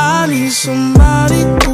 I need somebody.